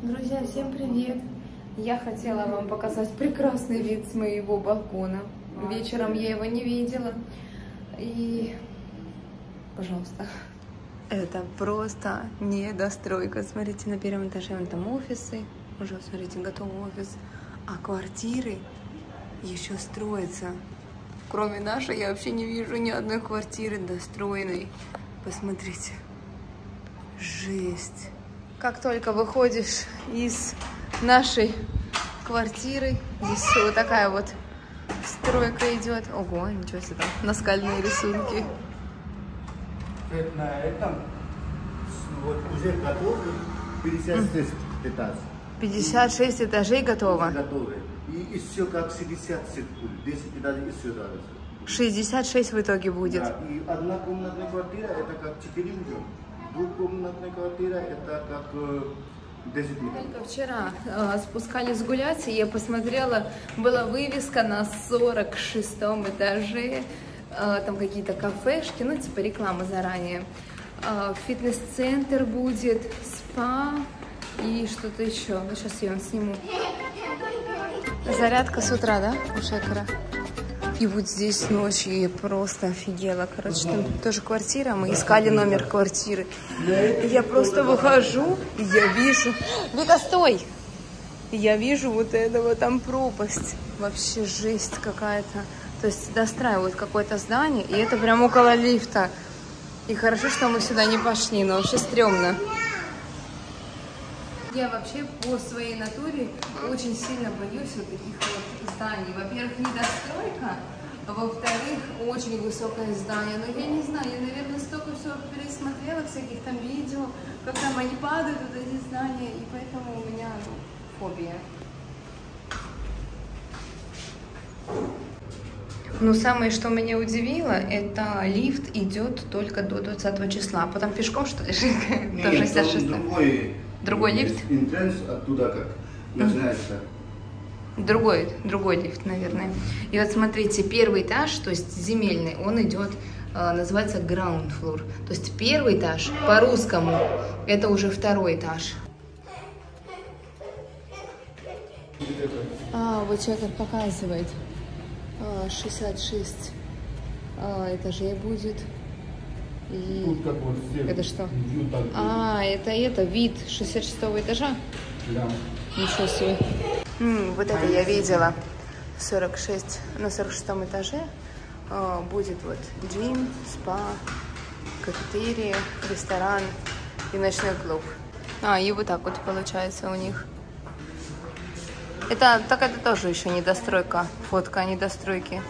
Друзья, всем привет! Я хотела вам показать прекрасный вид с моего балкона. Вечером я его не видела. И, пожалуйста. Это просто недостройка. Смотрите, на первом этаже вон там офисы. Уже, смотрите, готовый офис. А квартиры еще строятся. Кроме нашей, я вообще не вижу ни одной квартиры достроенной. Посмотрите. Жесть. Как только выходишь из нашей квартиры, здесь вот такая вот стройка идет. Ого, ничего себе, там наскальные рисунки. На этом вот уже готовы 56 этаж. 56 этажей готово. Готовы. И еще как 60 секунд, 10 этажей еще дальше. 66 в итоге будет. Да, и одна комнатная квартира это как 4 метра. Двухкомнатная квартира это как э, 10 метров. Только вчера э, спускались гулять, и я посмотрела, была вывеска на 46 этаже, э, там какие-то кафешки, ну типа реклама заранее. Э, фитнес-центр будет, спа и что-то еще. Ну, сейчас я вам сниму. Зарядка с утра, да, у Шекера? И вот здесь ночью я просто офигела. Короче, там тоже квартира, мы искали номер квартиры. И я просто выхожу, и я вижу... Вика, стой! И я вижу вот этого там пропасть. Вообще жесть какая-то. То есть достраивают какое-то здание, и это прям около лифта. И хорошо, что мы сюда не пошли, но вообще стрёмно. Я вообще по своей натуре очень сильно боюсь вот таких вот зданий. Во-первых, недостройка, а во-вторых, очень высокое здание. Но я не знаю, я, наверное, столько всего пересмотрела, всяких там видео, как там они падают, вот эти здания, и поэтому у меня ну, фобия. Но самое, что меня удивило, это лифт идет только до 20 числа. А потом пешком, что ли, до 66 Другой, Другой лифт? Интранс оттуда как начинается. Другой, другой лифт, наверное. И вот смотрите, первый этаж, то есть земельный, он идет, э, называется ground floor. То есть первый этаж по-русскому, это уже второй этаж. А, вот человек показывает. А, 66 а, этажей будет. И... Тут как вот все Это что? А, это это вид 66 этажа? прям. Ничего себе. М, вот это я видела. 46, на 46 этаже а, будет вот джим, спа, кафетерия, ресторан и ночной клуб. А, и вот так вот получается у них. Это, так это тоже еще недостройка, фотка недостройки.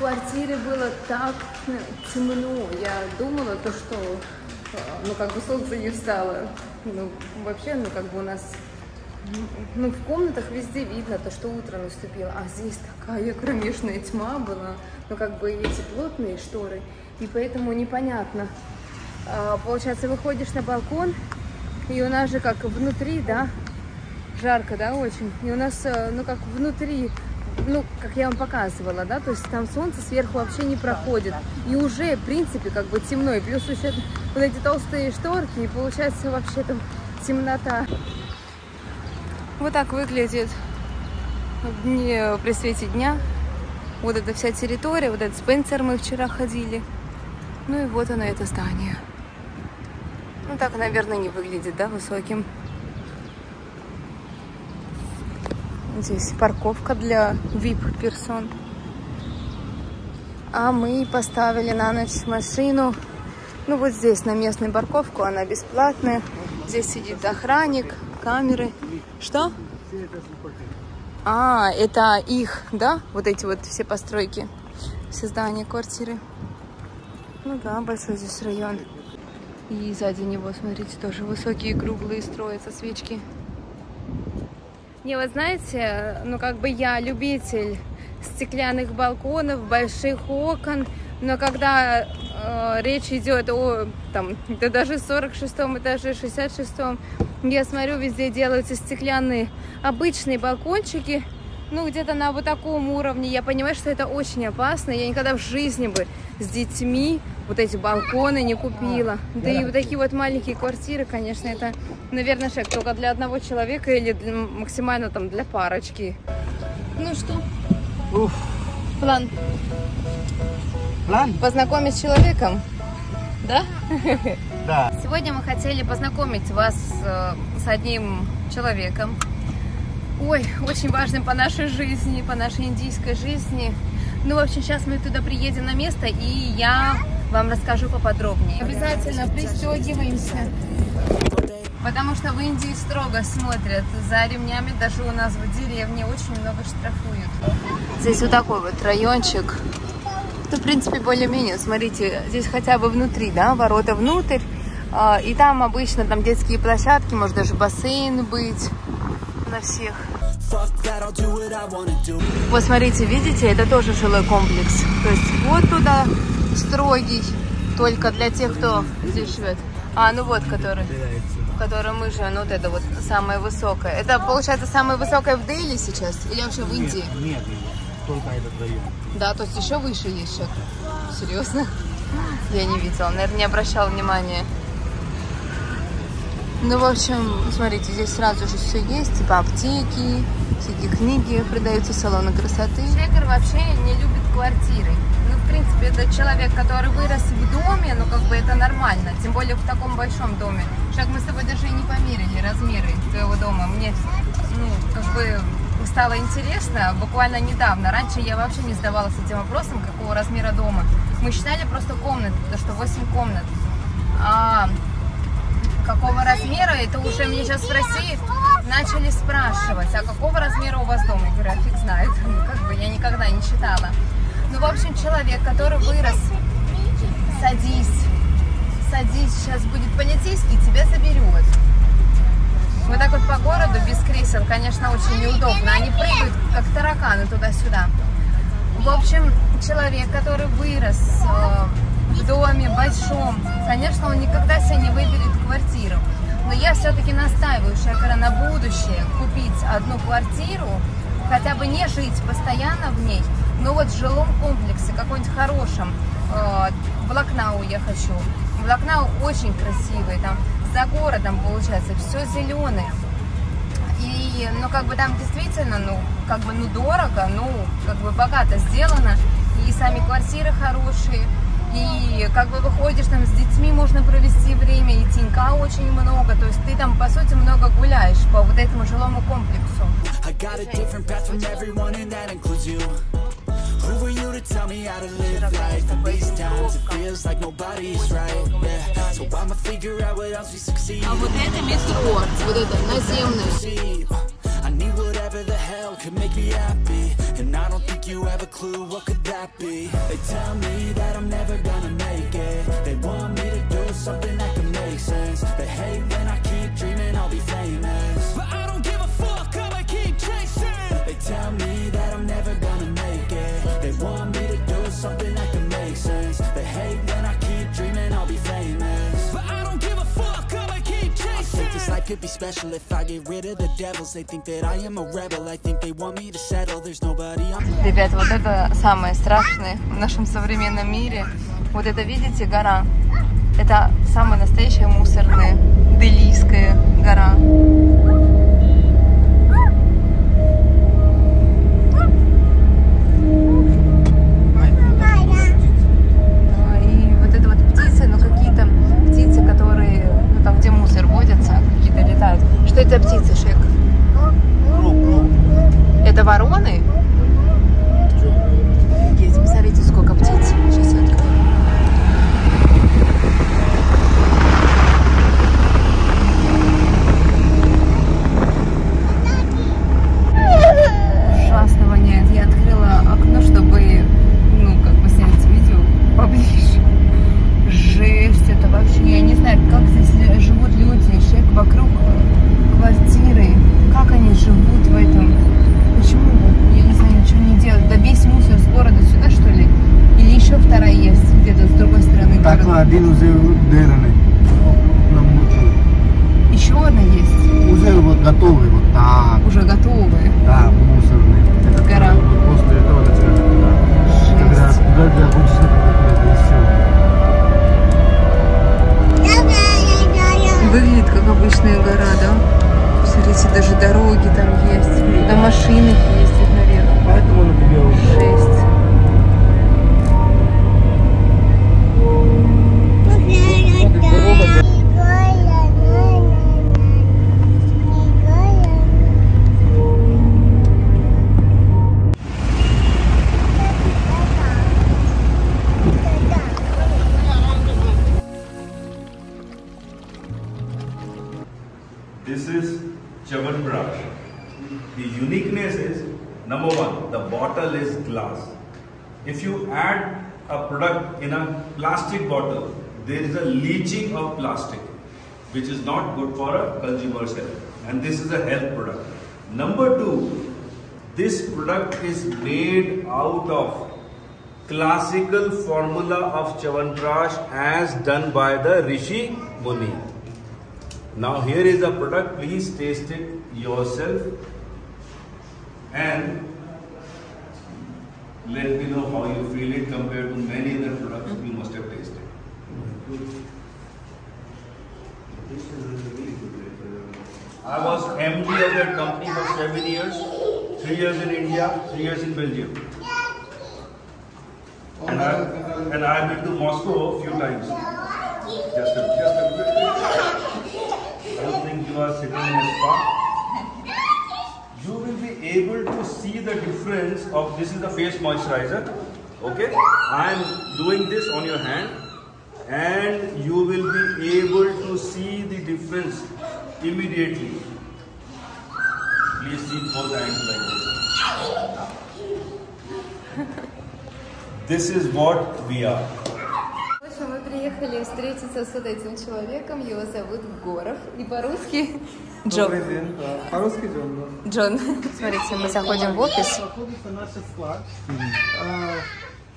Квартире было так темно. Я думала то, что э, ну как бы солнце не встало. Ну вообще, ну как бы у нас ну, в комнатах везде видно то, что утро наступило, а здесь такая кромешная тьма была, ну, как бы эти плотные шторы, и поэтому непонятно. А, получается, выходишь на балкон, и у нас же как внутри, да, жарко, да, очень, и у нас, э, ну, как внутри, ну, как я вам показывала, да, то есть там солнце сверху вообще не проходит, и уже, в принципе, как бы темно, и плюс еще вот эти толстые шторки, и получается вообще там темнота. Вот так выглядит дне, при свете дня. Вот эта вся территория, вот этот Спенсер мы вчера ходили. Ну и вот оно, это здание. Ну так, наверное, не выглядит, да, высоким. Здесь парковка для VIP-персон. А мы поставили на ночь машину. Ну вот здесь, на местную парковку, она бесплатная. Здесь сидит охранник, камеры. Что? А, это их, да? Вот эти вот все постройки, все здания, квартиры. Ну да, большой здесь район. И сзади него, смотрите, тоже высокие круглые строятся свечки. Не, вот знаете, ну как бы я любитель стеклянных балконов, больших окон, но когда э, речь идет о, там, да даже 46 этаже, 66 я смотрю, везде делаются стеклянные обычные балкончики, ну, где-то на вот таком уровне. Я понимаю, что это очень опасно. Я никогда в жизни бы с детьми вот эти балконы не купила. Да и вот такие вот маленькие квартиры, конечно, это, наверное, шаг только для одного человека или для- максимально там для парочки. Ну что, Уф. план План? познакомить с человеком? Да? Да. Сегодня мы хотели познакомить вас э, с одним человеком. Ой, очень важным по нашей жизни, по нашей индийской жизни. Ну, в общем, сейчас мы туда приедем на место, и я вам расскажу поподробнее. Обязательно пристегиваемся. Потому что в Индии строго смотрят за ремнями, даже у нас в деревне очень много штрафуют. Здесь вот такой вот райончик. Ну, в принципе, более-менее. Смотрите, здесь хотя бы внутри, да, ворота внутрь. А, И там обычно там детские площадки, может даже бассейн быть на всех. Вот смотрите, видите, это тоже жилой комплекс. То есть вот туда строгий, только для тех, кто здесь живет. А, ну вот, который, в котором мы живем, ну вот это вот самое высокое. Это, получается, самое высокое в Дели сейчас? Или вообще в Индии? Нет, нет, только этот район. Да, то есть еще выше есть что Серьезно? Я не видела, наверное, не обращала внимания. Ну, в общем, смотрите, здесь сразу же все есть, типа аптеки, всякие книги продаются, салоны красоты. Шекер вообще не любит квартиры. Принципе, это человек, который вырос в доме, ну, как бы это нормально, тем более в таком большом доме. Шаг мы с тобой даже и не померили размеры твоего дома. Мне, ну, как бы стало интересно буквально недавно. Раньше я вообще не задавалась этим вопросом, какого размера дома. Мы считали просто комнаты, потому что 8 комнат. А какого размера, это уже мне сейчас в России начали спрашивать, а какого размера у вас дом? Я говорю, а фиг знает, как бы я никогда не читала. Ну, в общем, человек, который вырос, садись, садись, сейчас будет полицейский, тебя заберет. Вот так вот по городу без кресел, конечно, очень неудобно. Они прыгают, как тараканы туда-сюда. В общем, человек, который вырос э, в доме большом, конечно, он никогда себе не выберет квартиру. Но я все-таки настаиваю Шекара на будущее купить одну квартиру, хотя бы не жить постоянно в ней, но вот в жилом комплексе, какой-нибудь хорошем. Э, в Лакнау я хочу. В Лакнау очень красивый, там за городом получается все зеленое. И, ну, как бы там действительно, ну, как бы, ну, дорого, ну, как бы богато сделано. И сами квартиры хорошие. И как бы выходишь там с детьми, можно провести время, и тенька очень много. То есть ты там, по сути, много гуляешь по вот этому жилому комплексу. Who are you to tell me how to live life? In these times, it feels like nobody's right. Yeah, so I'ma figure out what else we succeed. А вот это метро, вот это наземное. See, I need whatever the hell could make me happy. And I don't think you have a clue what could that be. They tell me that I'm never gonna make it. They want me to do something that can make sense. They hate when I keep dreaming I'll be famous. But I don't give a fuck, I'ma keep chasing. They tell me that I'm never gonna could be special if I get rid of the devils. They think that I am a rebel. I think they want me to settle. There's nobody I'm. Ребят, вот это самое страшное в нашем современном мире. Вот это, видите, гора? Это самая настоящая мусорная Делийская гора. Leaching of plastic, which is not good for a consumer's health. And this is a health product. Number two, this product is made out of classical formula of Chavanprash as done by the Rishi Muni. Now here is the product, please taste it yourself and let me know how you feel it compared to many other products you must have tasted. I was MD of that company for seven years, three years in India, three years in Belgium. And I, and I have been to Moscow a few times. Just a, just a I don't think you are sitting in a spa. You will be able to see the difference of this is the face moisturizer. Okay, I am doing this on your hand, and you will be able to see the difference immediately. Please see both hands like this. This is what we are. Мы приехали встретиться с вот этим человеком. Его зовут Горов. И по-русски Джон. Добрый день. Да. По-русски Джон, да. Джон. Смотрите, мы заходим в офис. Находится наш склад.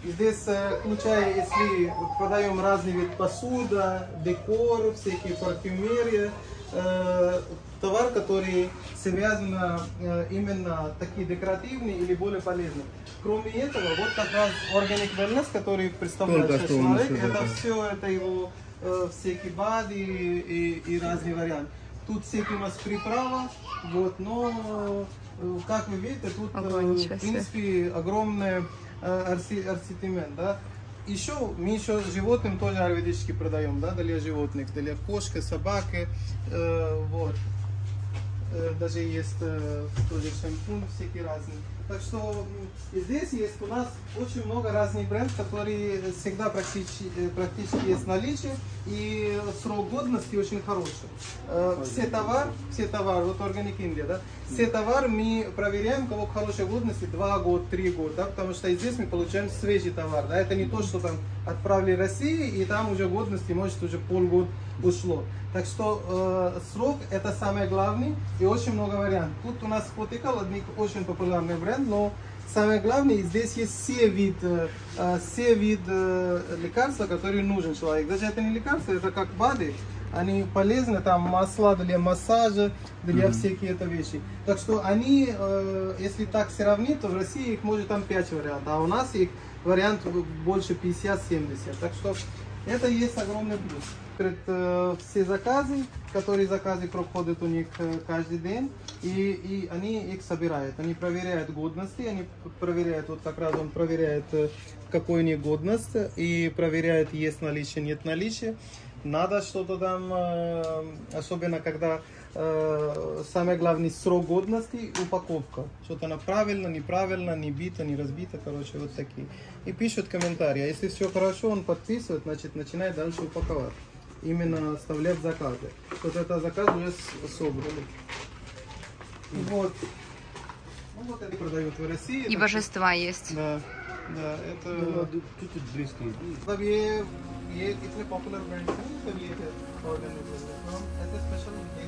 И Здесь, э, включая, если продаем разный вид посуда, декор, всякие парфюмерии, э, товар, который связан э, именно такие декоративные или более полезные. Кроме этого, вот как раз Organic Wellness, который представляет Только что он человек, это все, это его э, всякие БАДы и, и разные варианты. Тут всякие у нас приправа, вот, но э, как вы видите, тут э, Ого, в принципе огромный э, арси- ассортимент, да. Еще мы еще животным тоже аюрведически продаем, да, для животных, для кошки, собаки, э, вот. Э, даже есть э, тоже шампунь всякие разные. Так что здесь есть у нас очень много разных брендов, которые всегда практически, э, практически есть в наличии и срок годности очень хороший. Э, Все товар, все товары, вот Organic India, да, все товары мы проверяем, кого хорошая годности 2 года, 3 года, да, потому что здесь мы получаем свежий товар, да, это не то, что там отправили в Россию и там уже годности, может, уже полгода ушло. Так что э, срок это самое главное и очень много вариантов. Тут у нас Потикал, один очень популярный бренд, но самое главное, здесь есть все виды, э, все виды э, лекарства, которые нужен человек. Даже это не лекарства, это как БАДы. Они полезны, там масла для массажа, для всякие это вещи. Так что они, э, если так сравнить, то в России их может там 5 вариантов, а у нас их вариант больше 50-70. Так что это есть огромный плюс. Перед, э, все заказы, которые заказы проходят у них э, каждый день, и, и они их собирают. Они проверяют годности, они проверяют, вот как раз он проверяет, э, какой у них годность, и проверяет, есть наличие, нет наличия. Надо что-то там, особенно когда самое главное срок годности и упаковка. Что-то она правильно, неправильно, не бита, не разбита, короче, вот такие. И пишут комментарии. А если все хорошо, он подписывает, значит, начинает дальше упаковать. Именно оставлять заказы. Вот это заказ уже с- собран. Вот. Ну вот это продают в России. И Так божества есть. что- Да, да, это... Чуть-чуть близко. मतलब ये ये इतने popular brand हैं तो ये है ऑर्गेनाइजेशन हम ऐसे स्पेशल देखते हैं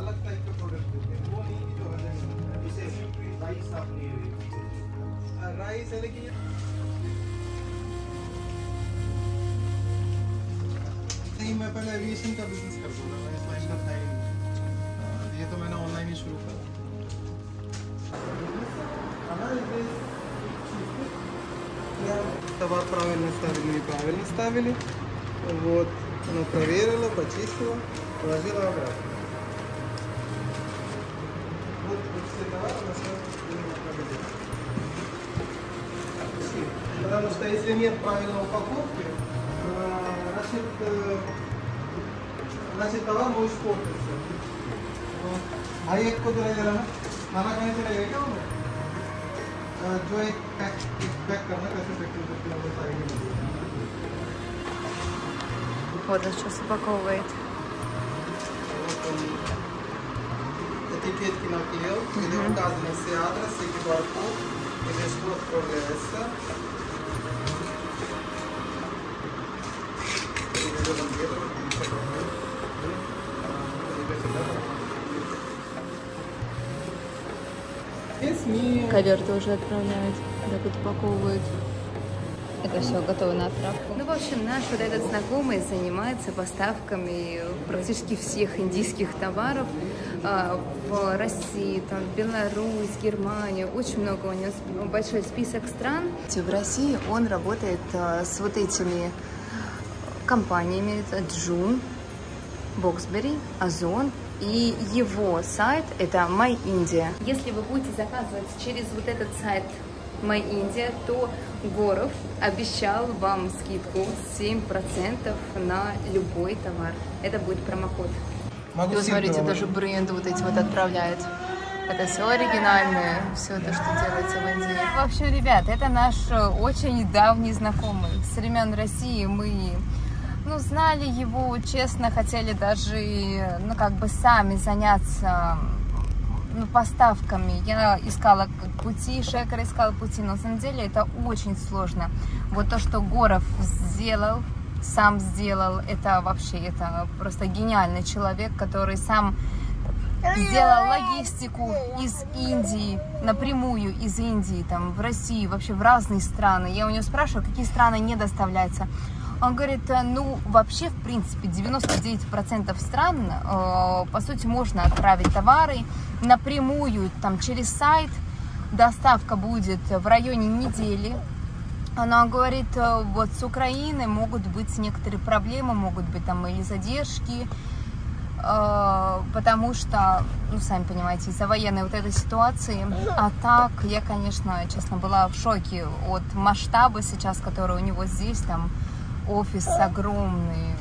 अलग टाइप के प्रोडक्ट देते हैं वो नहीं कि जो ऑर्गेनाइजेशन राइस आपने राइस है लेकिन ये- नहीं मैं पहले एविएशन का बिजनेस करता हूँ मैं फ्लाइट का था ही नहीं। हाँ, ये तो मैंने ऑनलाइन ही शुरू करा हमारे देश Товар правильно ставили, неправильно ставили. Вот. Она проверила, почистила, положила обратно. если нет правильной упаковки, э, значит, э, значит товар может испортиться. Вот. А एक को तो रहेगा ना खाना खाने से लगेगा क्या उन्हें अ, जो एक पैक एक पैक करना कैसे पैकिंग करते हैं वो सारी Вот он сейчас упаковывает. Вот он этикетки наклеил, где указаны все адресы и QR-код, где что отправляется. Ковер тоже отправляют, так упаковывают. Это все готово на отправку. Ну, в общем, наш вот этот знакомый занимается поставками практически всех индийских товаров а, в России, там, Беларусь, Германия, очень много у него большой список стран. В России он работает а, с вот этими компаниями, это Джун, Боксбери, Озон. И его сайт это My India. Если вы будете заказывать через вот этот сайт My India, то Горов обещал вам скидку 7% на любой товар. Это будет промокод. могу И вот смотрите, даже бренды вот эти вот отправляют. Это все оригинальное, все то, что делается в Индии. В общем, ребят, это наш э, очень давний знакомый. С времен России мы ну, знали его, честно, хотели даже, ну, как бы сами заняться ну, поставками. Я искала пути, Шекер искал пути, но на самом деле это очень сложно. Вот то, что Горов сделал, сам сделал, это вообще, это просто гениальный человек, который сам сделал логистику из Индии, напрямую из Индии, там, в Россию, вообще в разные страны. Я у него спрашиваю, какие страны не доставляются. Он говорит, э, ну, вообще, в принципе, 99% стран, э, по сути, можно отправить товары напрямую, там, через сайт. Доставка будет в районе недели. Она говорит, э, вот с Украины могут быть некоторые проблемы, могут быть там или задержки, э, потому что, ну, сами понимаете, из-за военной вот этой ситуации. А так, я, конечно, честно, была в шоке от масштаба сейчас, который у него здесь, там офис огромный,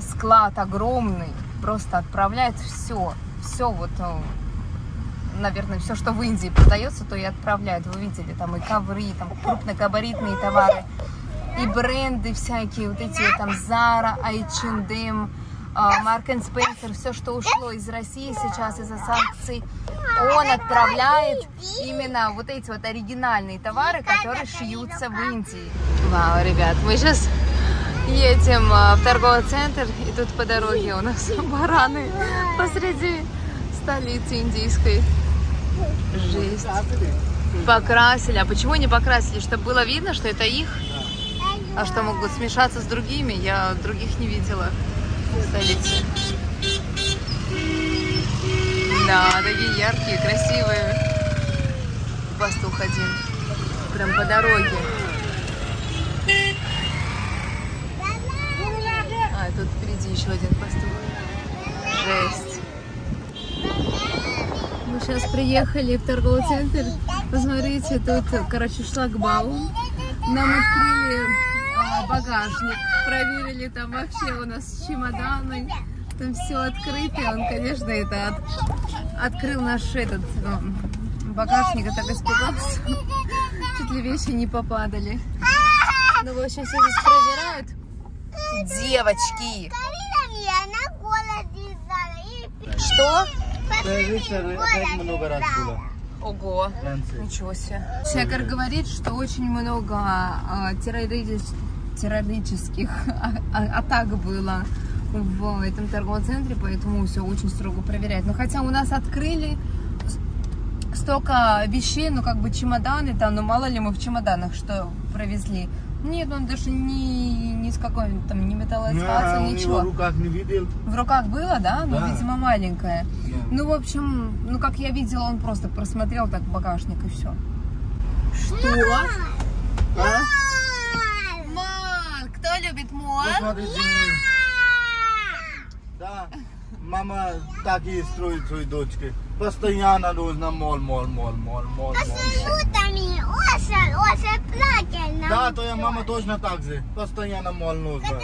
склад огромный, просто отправляет все, все вот, э, наверное, все, что в Индии продается, то и отправляют. Вы видели, там и ковры, там крупногабаритные товары, и бренды всякие, вот эти там Zara, H&M, Mark Spencer, все, что ушло из России сейчас из-за санкций, он отправляет именно вот эти вот оригинальные товары, которые шьются в Индии. Вау, ребят, мы сейчас едем а, в торговый центр, и тут по дороге у нас бараны посреди столицы индийской. Жесть. Покрасили. А почему не покрасили? Чтобы было видно, что это их? А что могут смешаться с другими? Я других не видела в столице. Да, такие яркие, красивые. Пастух один. Прям по дороге. А, тут впереди еще один пастух. Жесть. Мы сейчас приехали в торговый центр. Посмотрите, тут, короче, шлагбаум. Нам открыли а, багажник, проверили там вообще у нас чемоданы. Там все открыто. Он, конечно, это от- открыл наш этот ну, багажник, так испугался. Чуть ли вещи не попадали. Ну, в общем, все здесь проверяют. Девочки! Что? много раз было. Ого, ничего себе. Шекер говорит, что очень много а, террористических, а- а- атак было в этом торговом центре, поэтому все очень строго проверяют. Но хотя у нас открыли столько вещей, ну как бы чемоданы там, ну мало ли мы в чемоданах что провезли. Нет, он даже ни, ни с какой там, ни металлоискатель, ничего. руках не видел. В руках было, да? Ну, Да. видимо, маленькая. Ну, в общем, ну, как я видела, он просто просмотрел так багажник и все. Что? А? Мал! Кто любит мол? Посмотрите. Да. Мама так и строит своей дочке. Постоянно нужно мол, мол, мол, мол, мол, мол. Салютами, Оша, Оша плакала. Да, твоя мама точно так же. Постоянно мол нужно. Это,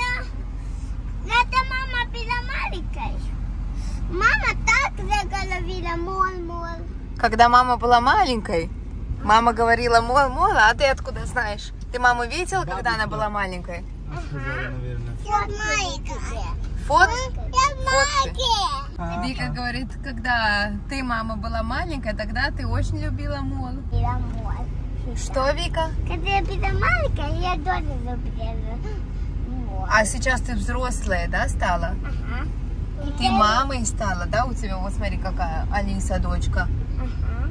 это мама была маленькой. Мама так же говорила мол, мол. Когда мама была маленькой, мама говорила мол, мол, а ты откуда знаешь? Ты маму видел, когда она была маленькой? Сказали, наверное. Вот маленькая. Фот? Вика говорит, когда ты, мама, была маленькая, тогда ты очень любила мол. Была мол. Что, Вика? Когда я была маленькая, я тоже любила мол. А сейчас ты взрослая, да, стала? Ага. Ты мамой стала, да? У тебя, вот смотри, какая Алиса дочка. Ага.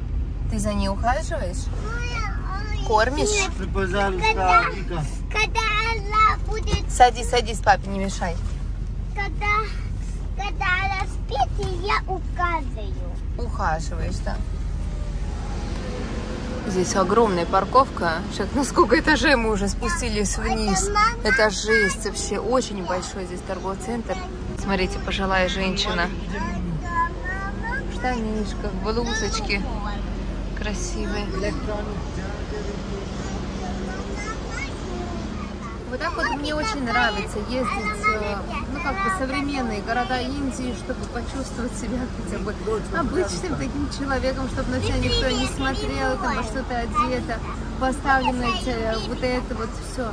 Ты за ней ухаживаешь? Кормишь? Ты, пожалуйста, Вика. Когда она будет, Садись, садись, папе, не мешай. Когда, когда она спит, я указываю. Ухаживаешь, да. Здесь огромная парковка. Сейчас на сколько этажей мы уже спустились вниз. Это жесть вообще. Очень большой здесь торговый центр. Смотрите, пожилая женщина. В штанишках, блузочки красивые. Вот так вот мне очень нравится ездить, э, ну как бы современные города Индии, чтобы почувствовать себя хотя бы обычным таким человеком, чтобы на тебя никто не смотрел, там во что ты одета, поставлено вот это вот все.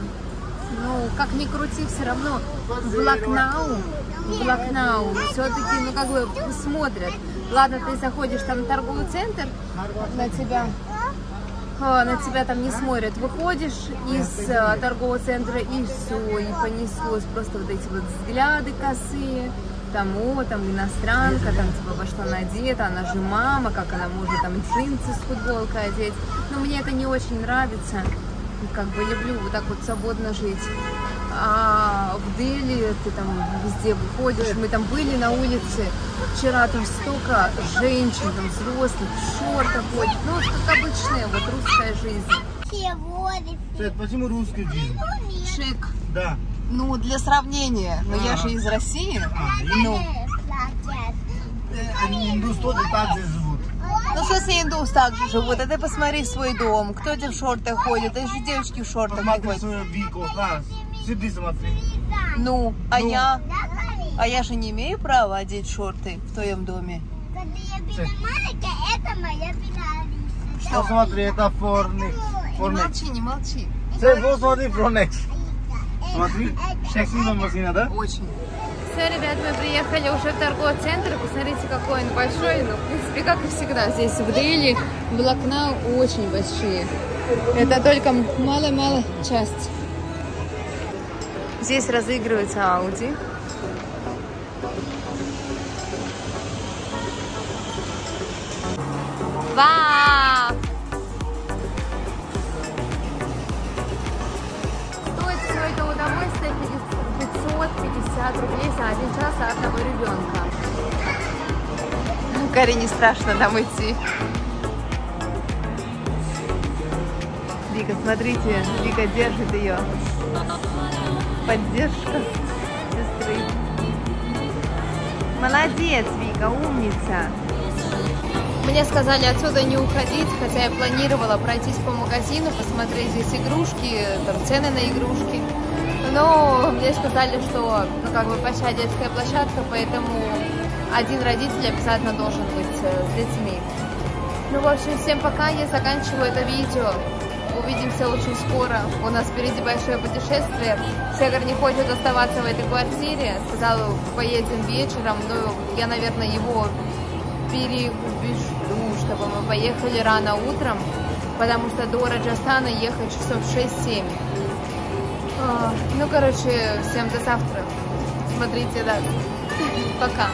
Ну, как ни крути, все равно в Лакнау, в Лакнау все-таки, ну как бы смотрят. Ладно, ты заходишь там в торговый центр, на тебя на тебя там не смотрят. Выходишь из а, торгового центра и все, и понеслось просто вот эти вот взгляды косые. Там, о, там иностранка, там типа во что она одета, она же мама, как она может там джинсы с футболкой одеть. Но мне это не очень нравится. Как бы люблю вот так вот свободно жить. А в Дели ты там везде выходишь, мы там были на улице, вчера там столько женщин, там взрослых, в шортах ходят, ну вот как обычная вот русская жизнь. Свет, почему русский жизнь? Шик. Да. Ну, для сравнения, но я же из России, ну, Они индус тоже так же живут. ну что если индус так же живут, а ты посмотри свой дом, кто тебе в шортах ходит, это же девочки в шортах не Посмотри ходят. свою Вику. Сиди, смотри. Ну, а Ну. я, а я же не имею права одеть шорты в твоем доме. Когда я была маленькая, это моя была Алиса. Посмотри, это Форникс. Не молчи, не молчи. Свет, вот смотри, Форникс. Смотри, красивая машина, да? Очень. Все, ребят, мы приехали уже в торговый центр. Посмотрите, какой он большой. Ну, в принципе, как и всегда, здесь в Дели, в Лакнау очень большие. Это только мало-мало часть. Здесь разыгрывается Audi. Вау! Стоит все это удовольствие 550 рублей за один час одного ребенка. Ну, Каре не страшно нам идти. Вика, смотрите, Вика держит ее. Поддержка сестры. Молодец, Вика, умница. Мне сказали отсюда не уходить, хотя я планировала пройтись по магазину, посмотреть здесь игрушки, там цены на игрушки. Но мне сказали, что ну, как бы большая детская площадка, поэтому один родитель обязательно должен быть э, с детьми. Ну, в общем, всем пока, я заканчиваю это видео. Увидимся очень скоро. У нас впереди большое путешествие. Шегар не хочет оставаться в этой квартире. Сказал, поедем вечером. Ну, я, наверное, его переубежду, чтобы мы поехали рано утром, потому что до Раджастана ехать часов 6-7. А, Ну, короче, всем до завтра. Смотрите, да. Пока.